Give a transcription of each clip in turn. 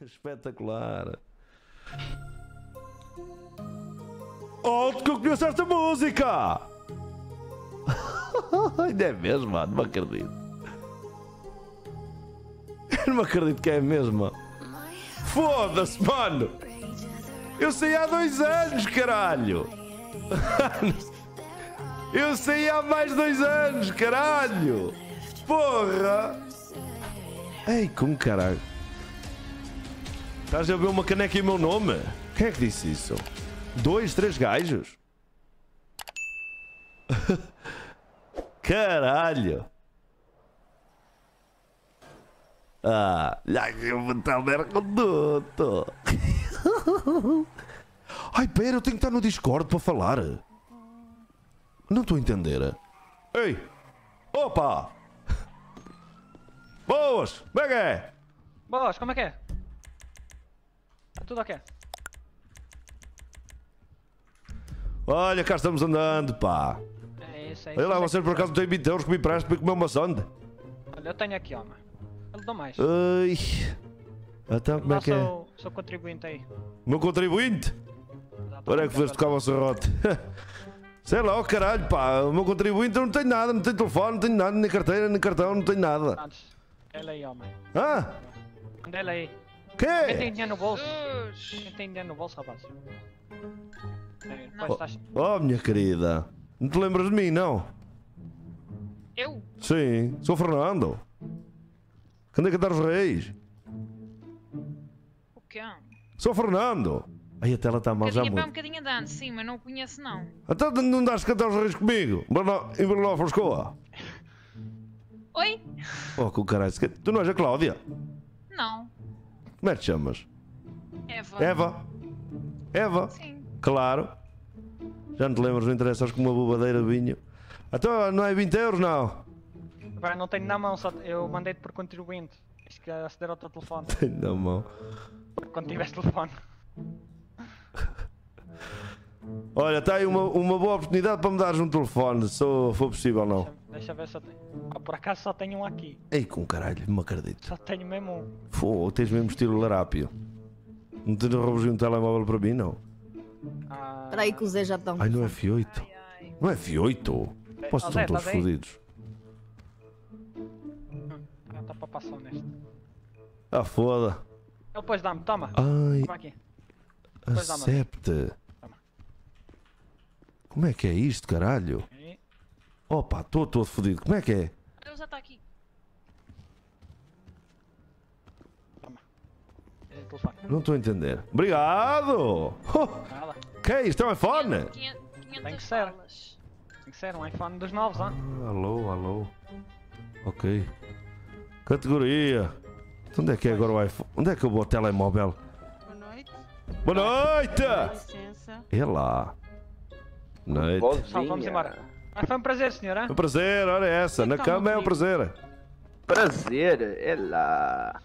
Espetacular. Onde que eu conheço esta música? Ainda é mesmo, mano, não acredito. Eu não acredito que é a mesma. Foda-se, mano! Eu sei há dois anos, caralho! Eu sei há mais dois anos, caralho! Porra! Ei, como caralho? Estás a ver uma caneca em meu nome? Quem é que disse isso? Dois, três gajos? Caralho! Ah, eu vou estar conduto. Ai, pera, eu tenho que estar no Discord para falar. Não estou a entender. Ei! Opa! Boas! Como é que é? Boas, como é que é? Tudo ok? Olha, cá estamos andando, pá. É isso, é Olha lá, é vocês por acaso não têm 20 euros que me emprestam para comer uma sonda? Olha, eu tenho aqui, homem. Eu dou mais. Ai. Então, como é que é? seu, seu contribuinte aí. Meu contribuinte? Olha que foste tocar o serrote. Sei lá, oh caralho, pá. O meu contribuinte não tenho nada, não tenho telefone, não tenho nada, nem carteira, nem cartão, não tenho nada. Antes. Ele aí, homem. Hã? Anda ele aí. Quem tem Quê? dinheiro no bolso? Quem tem dinheiro no bolso, rapaz? É, Oh, estás... oh, minha querida. Não te lembras de mim, não? Eu? Sim, sou Fernando. Que anda a cantar os reis. O quê? Sou Fernando. Aí a tela está mal já para um muito. bocadinho andando, sim, mas não o conheço não. Então não dás cantar os reis comigo? Em Brno Foscoa. Oi? Oh, que caralho. Tu não és a Cláudia? Não. Como é que te chamas? Eva. Eva? Eva? Sim. Claro. Já não te lembras, não interessas com uma bobadeira de vinho. Então não é 20 euros, não. Agora não tenho na mão, só eu mandei-te por contribuinte. Isto que aceder ao teu telefone. Tenho na mão. Quando tiveres telefone. Olha, está aí uma, uma boa oportunidade para me dares um telefone, se for possível ou não. Deixa ver se eu tenho. Ah, por acaso só tenho um aqui. Ei, com caralho, não me acredito. Só tenho mesmo um. Fô, tens mesmo estilo larápio. Não tens roubos um telemóvel para mim, não? Ah, Espera aí que o Zé já está. Ai, não é F8. Ai, ai. Não é F8. Posso estão Zé, todos aí? fodidos. Ah, tá para passar neste. Ele Ah, foda. depois dá-me, toma. Ai, Toma aqui. Toma. Como é que é isto, caralho? Opa, estou todo fodido. Como é que é? Ele já está aqui. Não estou a entender. Obrigado! Oh, que é isto? É um iPhone? 500, 500 Tem que ser. balas. Tem que ser um iPhone dos novos, ah. Alô, alô. Ok. Categoria. Então Onde é que é agora o iPhone? Onde é que eu vou o telemóvel? Boa noite. Boa noite! Licença. É lá. Noite. Vamos embora. Ah, foi um prazer, senhora. Um prazer, olha essa. Na Então, cama é um prazer. Prazer, é lá.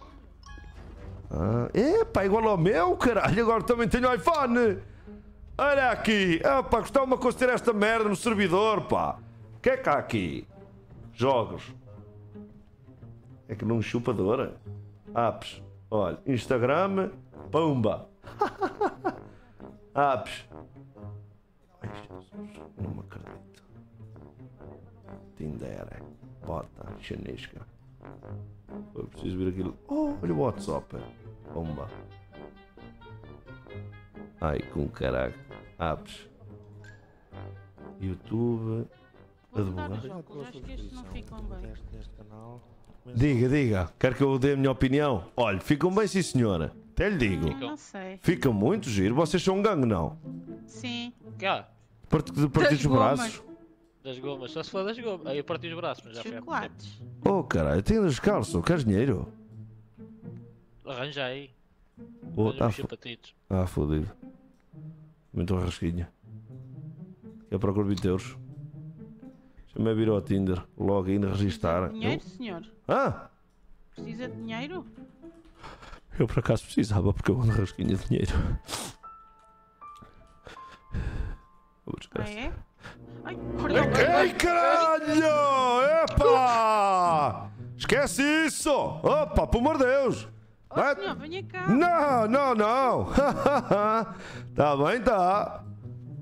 Ah, epa, igual ao meu, caralho. Agora também tenho iPhone. Olha aqui. Ah, pá, gostava-me a ter esta merda no servidor, pá. O que é que há aqui? Jogos. É que não chupadora. Apps. Olha, Instagram. Pumba. Apps. Ai, Jesus. Não me acredito. Tinder. Bota. Chanisca. Eu preciso ver aquilo. Oh, olha o WhatsApp. Bomba. Ai, com caraca. Apps. YouTube. Advogado. que. Diga, diga. Quer que eu dê a minha opinião? Olha, ficam bem, sim, senhora. Até lhe digo. Não sei. Fica muito giro. Vocês são um gangue, não? Sim. Cá, Part- De partir Das os gomas. braços. Das gomas, só se for das gomas. Aí eu parti os braços, mas já foi. Chocolates. Oh, caralho. Tenho descalço. Queres dinheiro? Arranja aí. Oh, tá ah, fodido. Muito rasquinha. Eu procuro 20 euros. Deixa-me vir ao Tinder. Login, registar. Dinheiro, senhor? Ah! Precisa de dinheiro? Eu por acaso precisava porque eu ando rasquinha de dinheiro. Oh, Ah, desgraça. é? Ai. Ei, caralho! Epa! Esquece isso! Opa, pelo amor de Deus! Oh, senhor, venha cá. Não, não, não. tá bem, tá.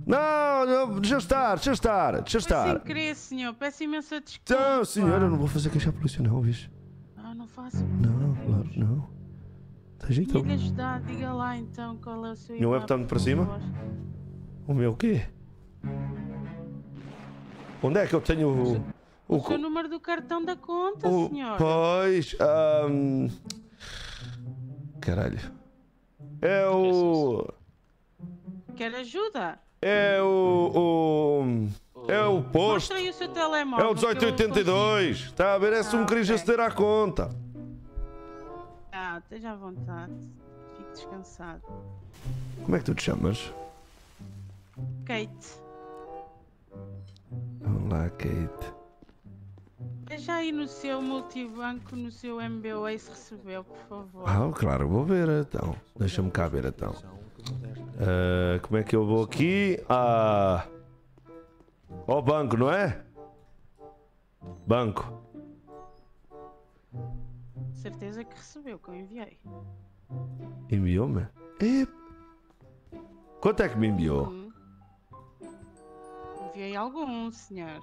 Não, não, deixa estar, deixa estar, deixa Foi sem estar. querer, senhor. Peço imensa desculpa. Senhor, eu não vou fazer queixar a polícia, não, bicho. Ah, não faço. Não, claro, não. Tá jeito. Tinha que ajudar. Diga lá então qual é o seu Não é botando para por cima? O meu quê? Onde é que eu tenho o. O, O número do cartão da conta, o- senhor. pois. ahm, caralho. É o. Quer ajuda? É o. o é o posto. Mostra aí o seu telemóvel. É o que eu 1882. Está a ver? É se Ah, um queria ok. aceder à conta. Ah, esteja à vontade. Fique descansado. Como é que tu te chamas? Kate, Olá, Kate. veja aí no seu multibanco, no seu MBWay se recebeu, por favor. Ah, claro, vou ver então. Deixa-me cá ver então. Ah, como é que eu vou aqui? Ah, ao banco, não é? Banco. Certeza que recebeu, que eu enviei. Enviou-me? E... Quanto é que me enviou? Enviei algum, senhor.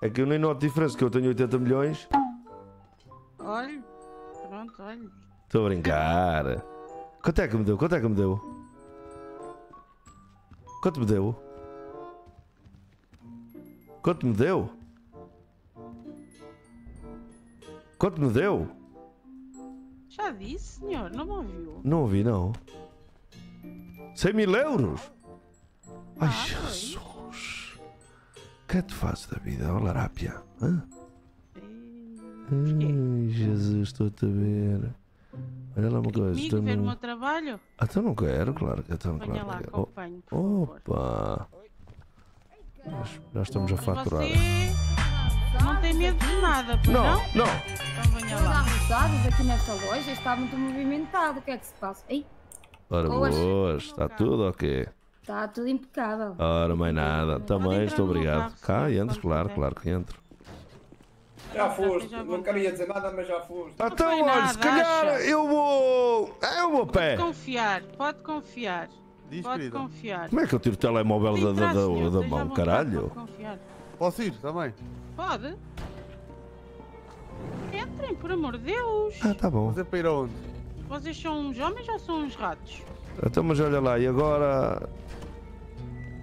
É que eu nem noto diferença, que eu tenho 80 milhões. Olhe, pronto, olhe. Estou a brincar. Quanto é que me deu? Quanto é que me deu? Quanto me deu? Quanto me deu? Quanto me deu? Já disse, senhor, não me ouviu? Não ouvi, não. 100 mil euros? Ai, Ah. Jesus. O que é que tu fazes da vida, ó larápia? Hã? E... Ai, Jesus, estou-te a ver. Olha lá uma coisa. Comigo estou ver o meu trabalho? Ah, então não quero, claro que então, claro. lá, que quero. favor. Opa! Nós Já estamos a faturar. Você não tem medo de nada, pois Não, não? não. Então venha lá. aqui nesta loja está muito movimentado. O que é que se passa? Ei, Ora, boas, está tudo ok. Está tudo impecável. Ora, mais nada. Também estou meu obrigado. Cá, entro, claro, claro que entro. Já foste, não queria dizer nada, mas já foste. Então, foi olha, nada, se calhar acha? eu vou. Ah, Eu vou a pé. Pode confiar, pode confiar. Diz, Pode querida. confiar. Como é que eu tiro o telemóvel da, da, da, senhor, da mão, caralho? Posso ir também? Pode? Entrem, por amor de Deus. Ah, tá bom. Mas é para ir aonde? Vocês são uns homens ou são uns ratos? Então, mas olha lá, e agora.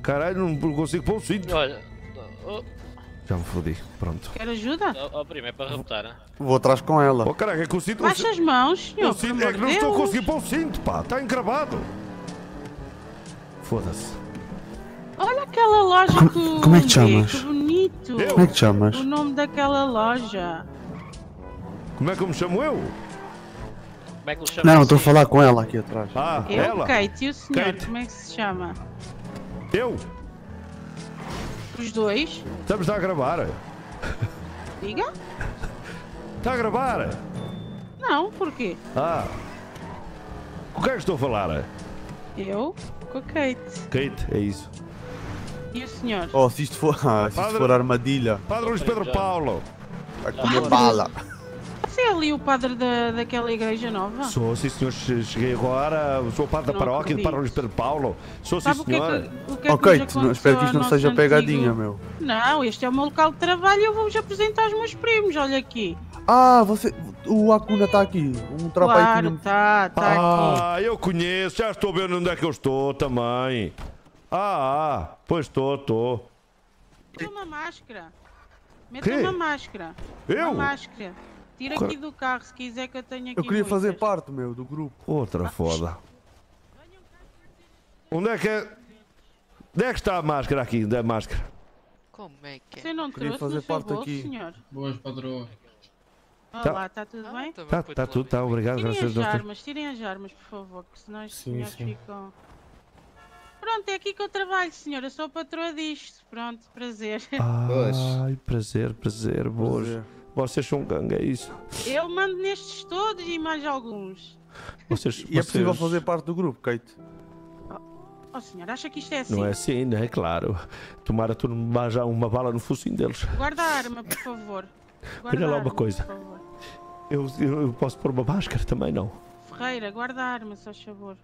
Caralho, não consigo pôr o cinto. Olha, oh, Já me fodi, pronto. Quer ajuda? oh, oh, primo, é para rebutar, hein? Vou atrás com ela. Oh, caralho, é que o cinto. Baixa as mãos, senhor, o cinto é que de não estou a conseguir pôr o cinto, pá, está encravado. Foda-se. Olha aquela loja Como- que como é que chamas? Que bonito. Eu? Como é que te chamas? O nome daquela loja. Como é que eu me chamo eu? Como é que ele chama Não, não, estou a assim? falar com ela aqui atrás. Ah, Eu, ela? Kate, e o senhor, Kate. como é que se chama? Eu? Os dois? Estamos a gravar. Diga? Está a gravar? Não, porquê? Ah. Com quem é que estou a falar? Eu com a Kate. Kate, é isso. E o senhor? Oh, se isto for, ah, se isto Padre- for armadilha, Padre Luís Pedro Paulo. vai comer bala. Você é ali o padre da, daquela igreja nova? Sou, sim senhor, che- cheguei agora, sou padre da Não paróquia de acredito. Padre Luís Pedro Paulo. Sou sim Sabe o que é senhor. que, o que, é que Ok, não- espero que isto não seja nosso pegadinha, antigo- meu. Não, este é o meu local de trabalho e eu vou-vos apresentar os meus primos, olha aqui. Ah, você. O Akuna está aqui. Um tropa aí Claro, tinha. tá, tá aqui. Ah, eu conheço, já estou vendo onde é que eu estou também. Ah, ah pois estou, estou. Meta uma máscara. Quê? uma máscara. Eu? Uma máscara. Tira aqui do carro se quiser que eu tenha aqui Eu queria fazer muitas. parte, meu, do grupo. Outra foda. Onde é que é? Onde é que está a máscara aqui? Onde é a máscara? Como é que é? Você não Queria trouxe fazer no seu parte bolso, aqui. senhor? Boas, patroa. Olá, está tudo Ah, bem? também Tá, foi tá tua tudo, tá, vez. obrigado. Tirem as Deus. armas, tirem as armas, por favor, que senão os Sim, senhores sim. ficam... Pronto, é aqui que eu trabalho, senhora. Eu sou a patroa disto. Pronto, prazer. Ai, prazer, prazer, boas. Prazer. Vocês são gangue, é isso. Eu mando nestes todos e mais alguns. Vocês, E é possível vocês- fazer parte do grupo, Kate. Oh, senhor, acha que isto é assim? Não é assim, não é? Claro. Tomara tu não banja uma bala no focinho deles. Guarda a arma, por favor. Guarda Olha lá uma arma, coisa. Eu, eu, eu posso pôr uma máscara também, não? Ferreira, guarda a arma, se faz favor.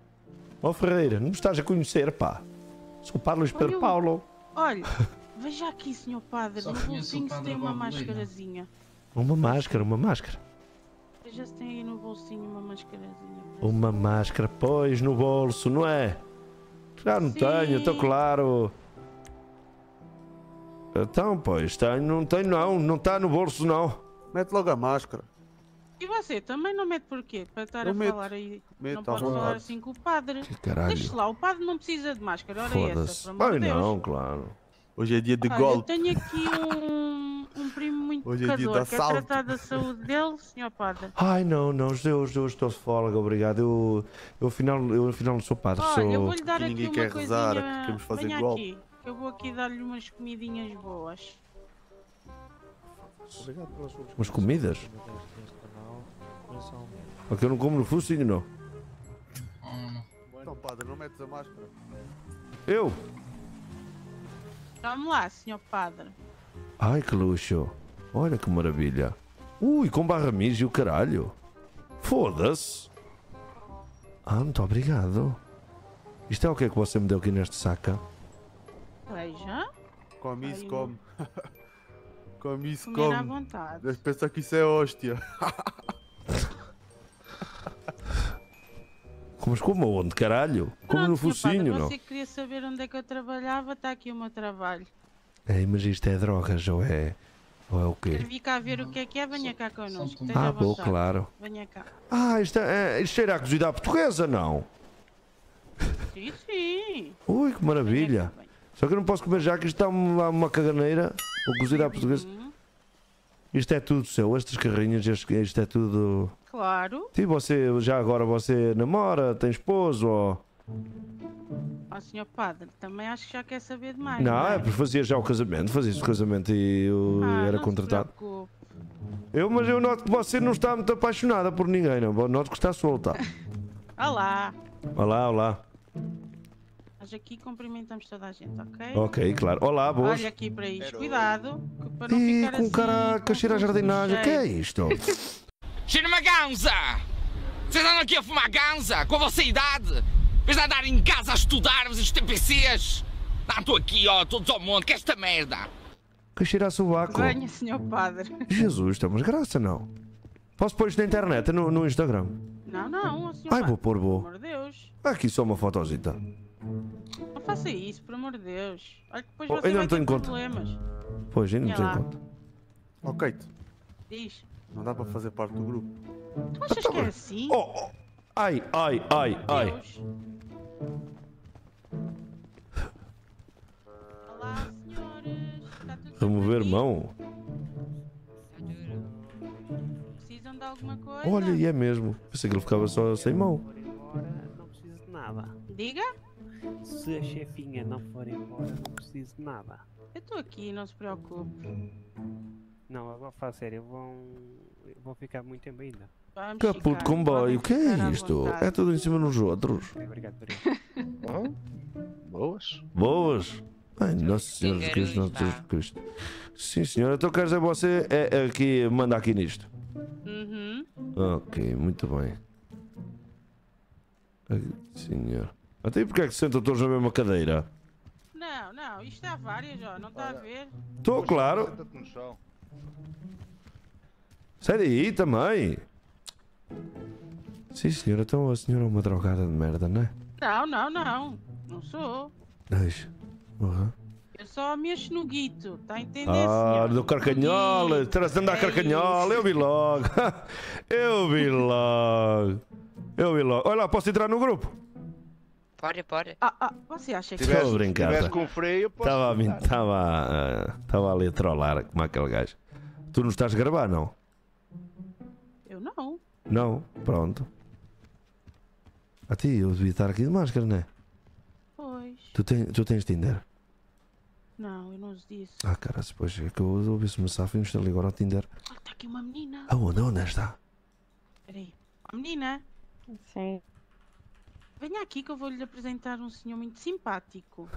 Ó Ferreira, não me estás a conhecer, pá. Sou Luís Pedro Olha o- Paulo. Olha, veja aqui, senhor padre, Só no bolsinho se tem uma mascarazinha. Uma máscara, uma máscara. Veja se tem aí no bolsinho uma mascarazinha. Uma máscara, pois, no bolso, não é? Já não Sim. tenho, estou claro. Então, pois, tenho, não tenho não, não está no bolso não. Mete logo a máscara. E você, também não mete porquê? Para estar Eu a meto. falar aí. Meto não pode falar assim com o padre. Que caralho. Deixa lá, o padre não precisa de máscara, ora é essa, pelo amor de Deus. não, claro. Hoje é dia de eu golpe. tenho aqui um, um primo muito Hoje é dia de pecador. Quer tratar da saúde dele, senhor padre? Ai não, não, eu, eu estou de folga, obrigado. Eu, eu afinal, eu afinal não sou padre, Olha, eu sou. vou-lhe dar Aqui aqui ninguém uma quer rezar, coisinha. aqui queremos fazer Venha golpe. aqui, que eu vou aqui dar-lhe umas comidinhas boas. Obrigado pelas suas Umas comidas? Porque eu não como no focinho, não. Então, padre, não metes a máscara. Eu? Vamos lá, senhor padre. Ai que luxo. Olha que maravilha. Ui, com barra e o caralho. Foda-se. Ah, muito obrigado. Isto é o que é que você me deu aqui neste saca? Veja, Come isso, Ai, come. come isso, comer à come. vontade. Deve pensar que isso é hóstia. Mas como onde, caralho? Como Pronto, no senhor padre, focinho, não? Você queria saber onde é que eu trabalhava, está aqui o meu trabalho. Ei, mas isto é drogas ou é. Ou é o quê? Vi cá ver o que é que é, venha cá connosco. Ah, bom, claro. Venha cá. Ah, isto, é, isto cheira a cozida portuguesa, não? Sim, sim. Ui, que maravilha. Só que eu não posso comer já que isto está uma, uma caganeira. Ou cozida à portuguesa. Hum, Isto é tudo seu, estas carrinhas, isto, isto é tudo. claro. E você, já agora você namora, tem esposo ou. Ó, senhor padre, também acho que já quer saber demais. Não, é é? porque fazia já o casamento, fazia-se o casamento e eu Ah, era contratado. Eu, mas eu noto que você não está muito apaixonada por ninguém, não. Eu Noto que está solta. Olá. Olá, olá. Nós aqui cumprimentamos toda a gente, ok? Ok, claro. Olá, boas. Olha aqui para isto, cuidado, para não Ih, ficar com assim, cara que cheira a jardinagem. Que é isto? Cheira uma ganza! Vocês andam aqui a fumar ganza com a vossa idade? Vez de andar em casa a estudar os TPCs? Não, estou aqui, ó, todos ao monte, que esta merda! Que cheira a sovaco. Venha, senhor padre. Jesus, estamos graça, não. Posso pôr isto na internet, no, no Instagram? Não, não, ó, senhor Ai, padre. vou pôr, Pelo vou. amor de Deus. Aqui só uma fotosita. Não faça isso, por amor de Deus. Olha que depois Oh, você ainda vai não ter tenho conta. problemas. Pois, ainda não tenho conta. Ok, Diz. não dá para fazer parte do grupo. Tu achas que é assim? Oh, oh. Ai, ai, ai, ai. Deus. Olá, senhores. Está tudo bem Remover aqui? mão. Precisam de alguma coisa? Olha, e é mesmo. Pensei que ele ficava só sem mão. for embora, não preciso de nada. Diga. Se a chefinha não for embora, não preciso de nada. Eu estou aqui, não se preocupe. Não, agora fala sério, vão, vão ficar muito tempo ainda. Vamos Caputo ficar, comboio, o que é isto? É tudo em cima nos outros. Ok, obrigado, obrigado. Boas. Boas. Ai, Nossa Senhora de Cristo, Nossa Senhora de Cristo. Sim, senhora. Então quer dizer, você é é aqui, manda aqui nisto. Uhum. Ok, muito bem. Ai, Senhor. Até porque é que se sentam todos na mesma cadeira? Não, não, isto há várias, ó, não está a ver? Estou, claro. Sai daí também. Sim, senhora. Então a senhora é uma drogada de merda, não é? Não, não, não. Não sou. Deixa. Uhum. Eu só mexo no guito, está a entender, Ah, senhor? do carcanhola. Andar É carcanhola. Eu vi logo. Eu vi logo. Eu vi logo. Olha lá, posso entrar no grupo? Pode, pode. Ah, ah, você acha que... Estou a brincar. tivesse tá? com freio, posso Estava a estava estava ali a trollar como aquele gajo. Tu não estás a gravar, não? Não. Não? Pronto. A ti, eu devia estar aqui de máscara, não é? Pois. Tu, ten, tu tens Tinder? Não, eu não os disse. Ah, cara, depois é que eu ouvi se me safo e instalei agora o Tinder. Olha, está aqui uma menina. Aonde? Onde está? Espera aí. Ó, menina, Sim. venha aqui que eu vou lhe apresentar um senhor muito simpático.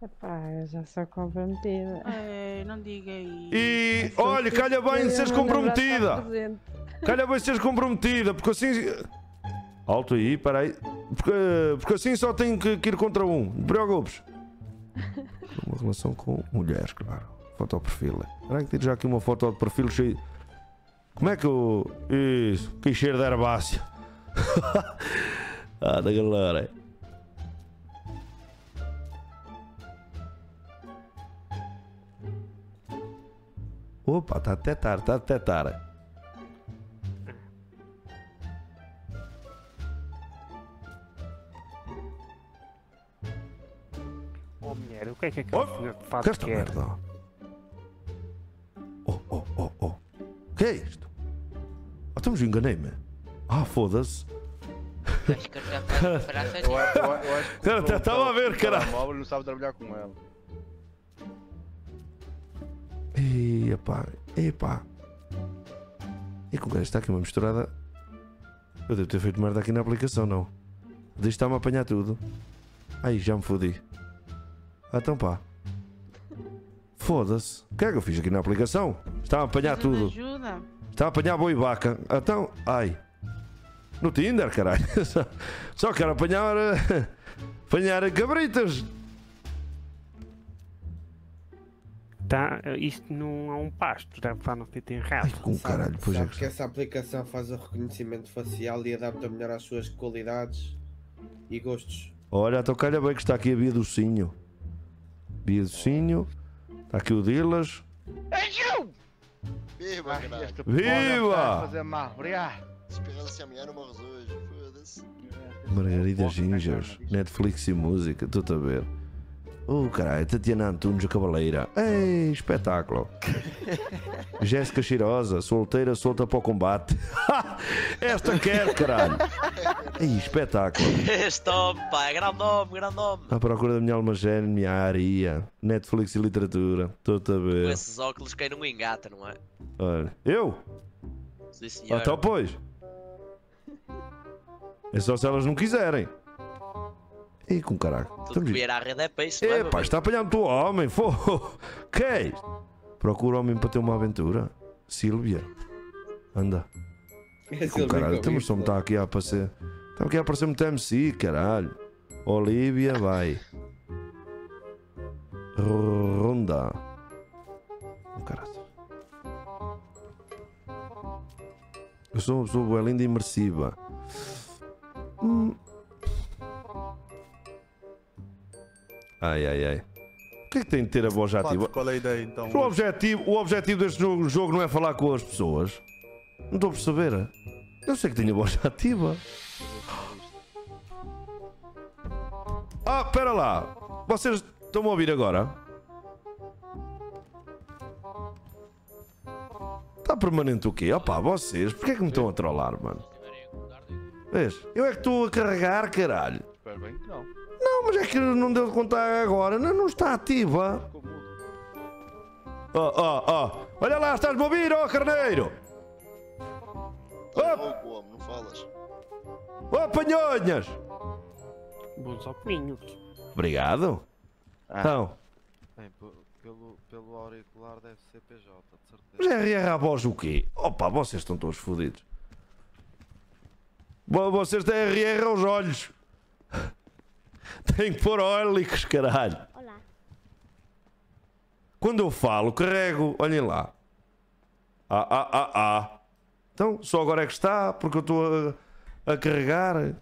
Eu já sou comprometida. É, não diga aí. E olha, calha bem de seres está comprometida. Calha vai ser comprometida, porque assim. Alto aí, peraí. Porque, porque assim só tenho que, que ir contra um. Não te preocupes. Uma relação com mulheres, claro. Foto ao perfil. Será que tiro já aqui uma foto ao perfil cheio. Como é que eu. Isso, que cheiro de herbácea. ah, da galera. Opa, está a detectar, está a detectar. Oh mulher, o que é que aquele Oh, de Que esta quer? merda? Oh, oh, oh, oh. Que é isto? Ah, estamos enganei-me. Ah, foda-se. Faz Cara, comprou até estava a ver, telemóvel e não sabe trabalhar com ela. Epá, epá. E com que está aqui uma misturada. Eu devo ter feito merda aqui na aplicação, não. Deixa está-me a apanhar tudo. Ai, já me fodi. Ah, então pá. Foda-se. O que é que eu fiz aqui na aplicação? Está a apanhar tudo. Ajuda. Está a apanhar boi e vaca. Então, ai. No Tinder, caralho. Só, só quero apanhar. eh, apanhar cabritas. Tá, isto não é um pasto, deve estar no sítio errado. Com caralho, pois é Sabe que que essa aplicação faz o reconhecimento facial e adapta melhor às suas qualidades e gostos. Olha, então calha bem que está aqui a Bia do Cinho. Bia do Cinho. Está aqui o Dilas. Viva, Ai, caralho. este Viva! fazer. Esperança amanhã não morres hoje. Foda-se. Margarida Gingers. Netflix e música. Estou-te a ver. Oh, caralho. Tatiana Antunes, a Cavaleira. Ei, espetáculo. Jéssica Cheirosa. Solteira, solta para o combate. Esta quer, caralho. Ei, espetáculo. Este homem, pá, é grande nome, grande nome. À procura da minha alma gêmea, minha aria. Netflix e literatura. Estou-te a Com ver. esses óculos quem não engata, não é? Olha. Eu? Sim, senhor. Então, pois. É só se elas não quiserem. E com caralho. Tudo que Estamos... vier à rede é peixe, não é? Epá, está apanhando o homem, fô. Que é isto? Procura homem para ter uma aventura. Sílvia. Anda. É Com caralho, estamos só está aqui a aparecer. Está aqui a aparecer muito MC, caralho. Olivia, vai. Ronda. Oh, caralho. Eu sou uma pessoa linda e imersiva. Hum. Ai, ai, ai. O que é que tem de ter a voz ativa? Qual é a ideia então? O objetivo, o objetivo deste jogo, jogo não é falar com as pessoas. Não estou a perceber. Eu sei que tenho a voz ativa. Ah, espera lá. Vocês estão-me a ouvir agora? Está permanente o quê? Opá, vocês, porquê é que me estão a trollar, mano? Vês? Eu é que estou a carregar, caralho. Espero bem que não. É que não deu de contar agora. Não, não está ativa. Ó, ó, ó. Olha lá, estás-me a ouvir, ó, carneiro. Oh! homem, não falas. Ó, panhonhas. Bons opinhos. Obrigado. Ah. Então, Bem, pelo, pelo auricular deve ser PJ, de mas certeza. RR a voz o quê? Opa, vocês estão todos fodidos. Vo- Vocês têm RR aos olhos. Tem que pôr ólicos, caralho. Olá. Quando eu falo, carrego. Olhem lá. Ah, ah, ah, ah. Então, só agora é que está, porque eu estou a, a carregar.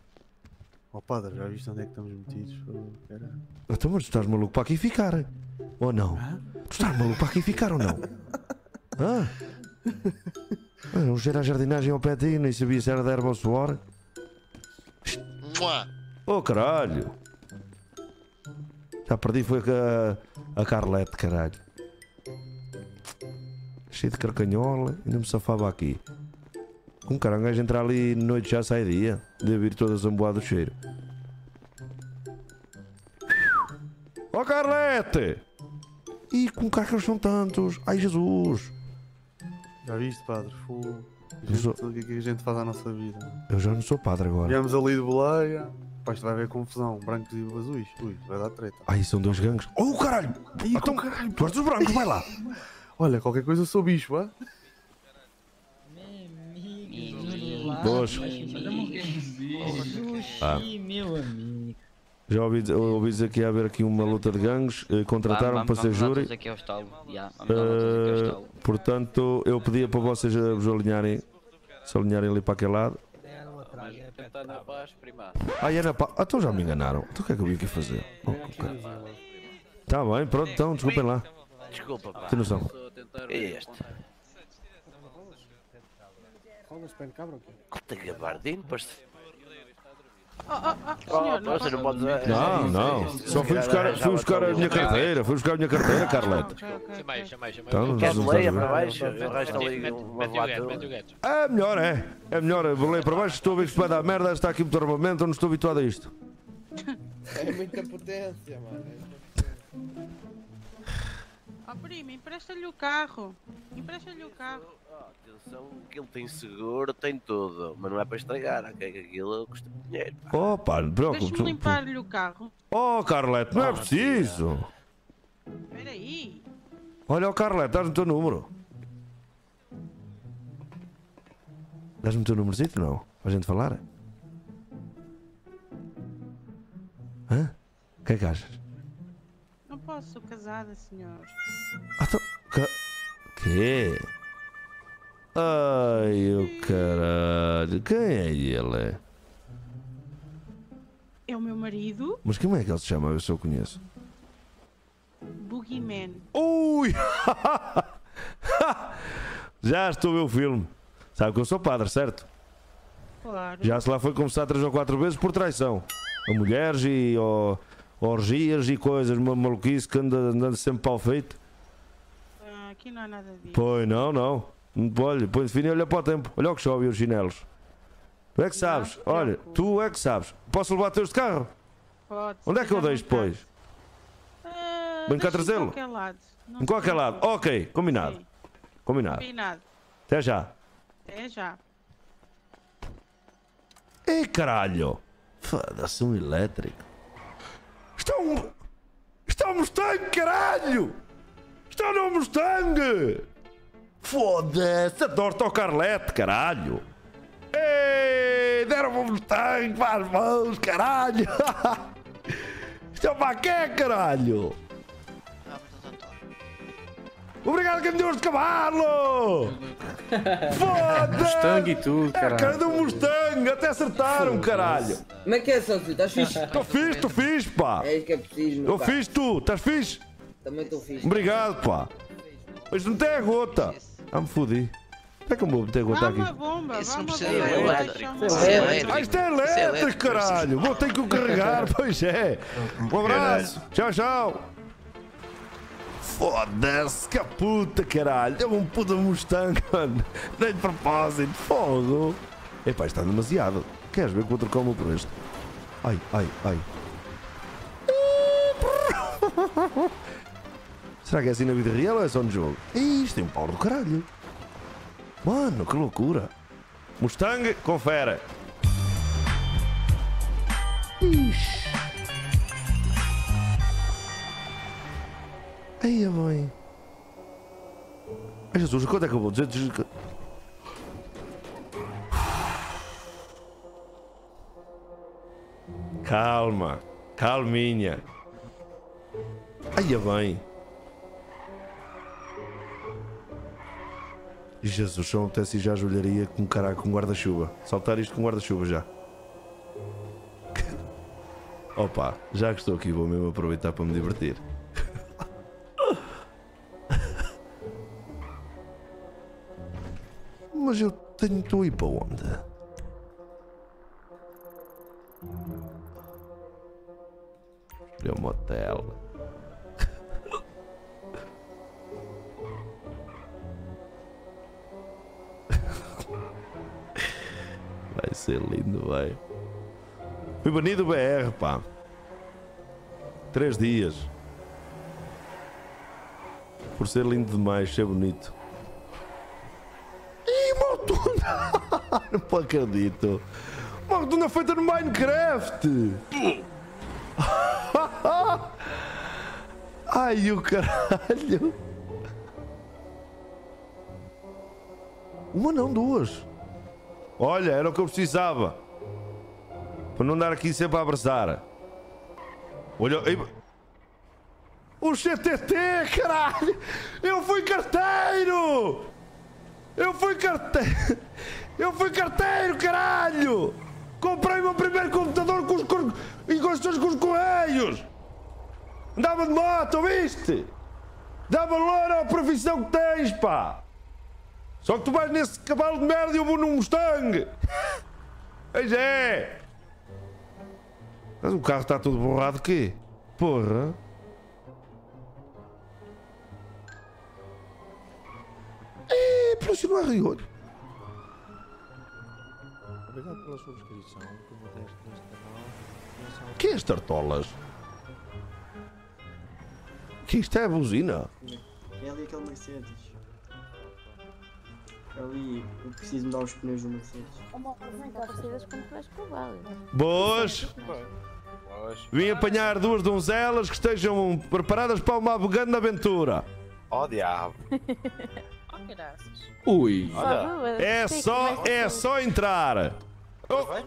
Oh padre, já viste onde é que estamos metidos? Caralho. Então, mas tu estás maluco para aqui ficar? Ou não? Tu estás maluco para aqui ficar ou não? Hã? Ah, não cheira a jardinagem ao pé de ti, nem sabia se era de erva ou suor. Mua! Oh caralho! Já perdi, foi a, a Carlete, caralho. Cheio de carcanhola, ainda me safava aqui. Com cara, um gajo entrar ali noite já sai dia. Deve ir toda zamboada do cheiro. Oh Carlete! Ih, com carros são tantos! Ai Jesus! Já viste, padre? Fogo. Mas, gente- O que é que a gente faz à nossa vida? Eu já não sou padre agora. Viemos ali de boleia, depois vai haver confusão, brancos e azuis. Ui, vai dar treta. Ai, são dois gangues. Oh caralho! Ai, Então, caralho, tu és dos brancos, vai lá! Olha, qualquer coisa eu sou bicho, vá? Boas. Ah. meu amigo. Já ouvi, ouvi dizer que ia haver aqui uma luta de gangues, eh, contrataram para ser júri. Eh, portanto, eu pedia para vocês vos alinharem, se alinharem ali para aquele lado. Tentar na paz, primar. Ah, e era pá. Ah, então já me enganaram. Então o que é que eu vim aqui fazer? Oh, Tá bem, pronto, então, desculpem lá. Desculpa, pá. Tem noção. É este. Rolas de cabra ou quê? Puta gabardino, parceiro. Oh, oh, oh, Oh, senhor, não não pode... pode Não, não. Só fui buscar, fui buscar a minha carteira. Fui buscar a minha carteira, Carlete. Chamei, chamei, chamei. Então, não Quer estás a leia ver? para baixo? O resto ali. É melhor, é. É melhor. Vou ler para baixo. Estou a ver que isto vai dar merda. Está aqui muito armamento. Não estou habituado a isto. É muita potência, mano. Oh, primo, empresta-lhe o carro. Empresta-lhe o carro. Atenção que ele tem seguro, tem tudo. Mas não é para estragar, ok? Que aquilo custa dinheiro. Oh, pá, não te Deixa-me preocupes. limpar-lhe o carro. Oh, Carlete, não é preciso. Espera aí. Olha o Carlete, estás no teu número. Dás-me o teu númerozito, não? Para a gente falar? Hã? O que é que achas? Não posso, sou casada, senhor. Ah, então... Ca... Quê? Ai, o caralho. Quem é ele? É o meu marido, Mas como é que ele se chama? Eu só o conheço. Boogeyman. Ui! Já estou a ver o filme. Sabe que eu sou padre, certo? Claro. Já se lá foi confessar três ou quatro vezes por traição. A mulheres e orgias e coisas, uma maluquice que anda, anda sempre pau feito. Ah, aqui não há nada disso. Pois não, não. Olha, põe de fino e olha para o tempo. Olha o que chove e os chinelos. Tu é que sabes. se Olha, preocupe. tu é que sabes. Posso levar teus de carro? Pode. Onde é que eu deixo depois? Ah, Vem cá trazê-lo? Em qualquer lado. Não Em qualquer lado. Ok, combinado. Sim, Combinado. Combinado. Até já. Até já. Ei, caralho! Foda-se um elétrico. É um. É um Mustang, caralho! É um Mustang! Foda-se! Adoro tocar LED, caralho! Ei! Deram-me um Mustang para as mãos, caralho! Isto é um maqué, caralho! Obrigado que me deu este cavalo! Foda-se! Mustang e tudo, É a cara caralho. do Mustang! Até acertaram, caralho! Como é que é, sócio? Estás fixe? Estou fixe, estou fixe, pá! É isso que é preciso, meu Estou fixe, tu! Estás fixe? Também estou fixe. Obrigado, pá! Mas não tem a gota! Ah, me fodi. Como é que eu vou meter a gota Vá aqui? bomba, Isso não uma precisa vou elétrico. é Ah, elétrico. isto é é elétrico, caralho! Vou ter que o carregar, pois é! Um abraço! Tchau, tchau! Foda-se, que puta, caralho! É um puta Mustang, mano! Nem de propósito, fogo! Epá, está demasiado! Queres ver que vou trocar o meu por este? Ai, ai, ai! Será que é assim na vida real ou é só no jogo? Ih, Isto tem um pau do caralho! Mano, que loucura! Mustang, confere! Ixi! Ai, a mãe! Ai, Jesus, quanto é que eu vou dizer? Calma, calminha. Ai, a bem. Jesus, só ir já à joalharia com caralho com guarda-chuva. Saltar isto com guarda-chuva já. Opa, já que estou aqui, vou mesmo aproveitar para me divertir. Mas eu tenho tu ir para onde? Fui banido do BR, pá. Três dias. Por ser lindo demais, ser bonito. Ih, uma rotunda! Não acredito. Uma rotunda feita no Minecraft! Ai, o caralho! Uma não, duas. Olha, era o que eu precisava. Para não andar aqui sempre a abraçar. Olha. O CTT, caralho! Eu fui carteiro! Eu fui carteiro! Eu fui carteiro, caralho! Comprei o meu primeiro computador com os cor... em condições com os correios! Andava de moto, viste? Dá valor à profissão que tens, pá! Só que tu vais nesse cavalo de merda e eu vou num Mustang! Pois é! Mas o carro está todo borrado, quê? Porra! É, Polícia no Rio. Obrigado pela subscrição que me deste neste canal. Que é as tartolas? Que isto é a buzina? É ali aquele Mercedes. Ali, eu preciso mudar os pneus do Mercedes. Boas! Vim apanhar duas donzelas que estejam preparadas para uma grande aventura. Oh diabo. Oh, graças. Ui! Olha. É só, é só entrar.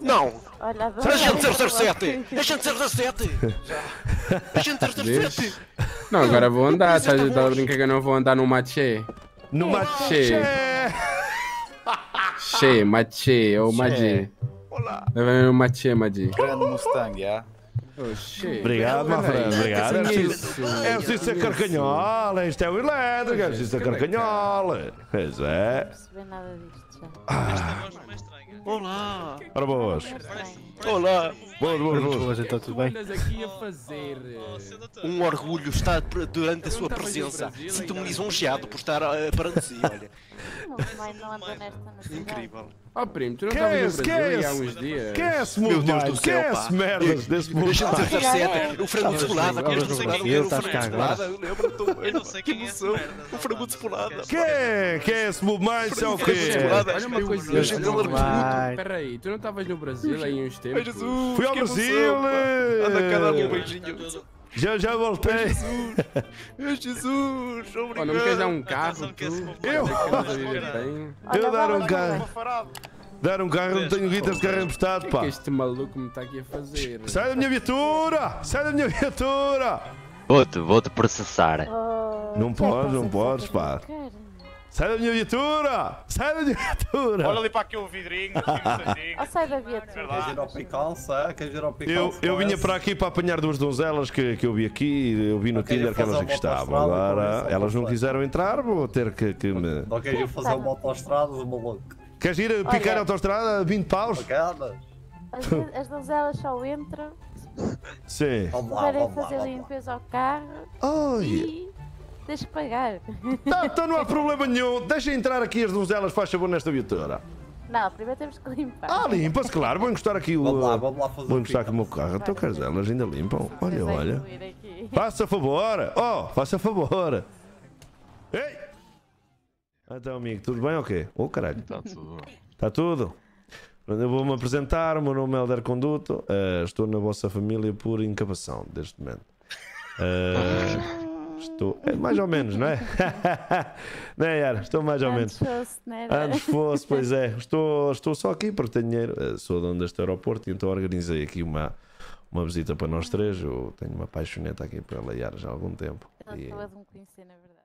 Não! Olha, adoro. Deixa de ser 07! Deixa de ser 07! Deixa de ser 07! Não, agora vou andar, tá, tá a brincar que eu não vou andar no machê. No machê. Che, machê, ou magê. Olá. Leva no machê, magê. Grande Mustang, é? Obrigado, meu friend, obrigado. É preciso, é preciso ser carcanhola, isto é o elétrico, é preciso ser carcanhola. Pois é. Não perceber nada disto já. Olá! Ora boas. Olá! Boas, boas, boas. então tudo bem? aqui a fazer? Um orgulho estar durante a sua presença. Sinto-me lisonjeado por estar uh, perante si, olha. Não, Incrível. Oh primo, tu não Quem é estavas esse? no Quem é Brasil aí há esse? uns dias? Quem é esse Meu Deus do Quem céu, é esse merdas desse ser 07, o frango de cebolada, Estavas queres no não sei Brasil, o estás frango cá de agora. cebolada, lembra-te? Eu não sei que emoção, o frango de cebolada. Quem? Quem é esse movimento? Isso é o quê? Olha uma coisa, Eu Vai. Peraí, tu não estavas no Brasil aí uns tempos? Fui ao que Brasil. Anda dá-me um beijinho. Já, já voltei. Ai, Jesus, obrigado. Oh, não me queres dar um carro, tu? Eu? Eu dar um Olha, carro. Dar um carro, não tenho guitas de carro emprestado, O que pá. é que este maluco me está aqui a fazer? Sai da minha viatura! Sai da minha viatura! Vou-te, vou-te processar. Oh, Não é podes, não podes, pá. Sai da minha viatura! Sai da minha viatura! Olha ali para aquele vidrinho, aqui um santinho. Oh, sai da viatura. Queres ir ao picalça? Queres ir ao picalça? Eu, eu vinha para aqui para apanhar duas donzelas que, que eu vi aqui, eu vi no Tinder que elas aqui estavam. Agora elas não quiseram entrar, vou ter que, que me. Não queres ir fazer uma autoestrada do maluco? Queres ir a picar Olha. a autostrada? 20 paus? As, as donzelas só entram Sim. se Vamos lá, puderem vamos lá, fazer limpeza ao carro Ai. e deixa pagar. Tá, então não há problema nenhum. Deixa entrar aqui as donzelas, faz favor, nesta viatura. Não, primeiro temos que limpar. Ah, limpa-se, claro. Vou encostar aqui o. Vamos lá, vamos lá fazer Vou encostar aqui o meu carro. Então, quer dizer, elas ainda limpam. Olha, olha. Faça favor! Oh, faça favor! Ei! Então, amigo, tudo bem ou quê? Oh, caralho. Está tudo. Está tudo? Eu vou-me apresentar, o meu nome é Helder Conduto, eh, estou na vossa família por incapação, deste momento. Eh, Estou. É mais ou menos, não é? não é, Yara? Estou mais ou menos. Antes fosse, não é? Antes fosse, pois é. Estou, estou só aqui porque tenho dinheiro. Eh, sou dono deste aeroporto e então organizei aqui uma, uma visita para nós três. Eu tenho uma paixoneta aqui pela Yara já há algum tempo. Ela e... de me conhecer, na verdade.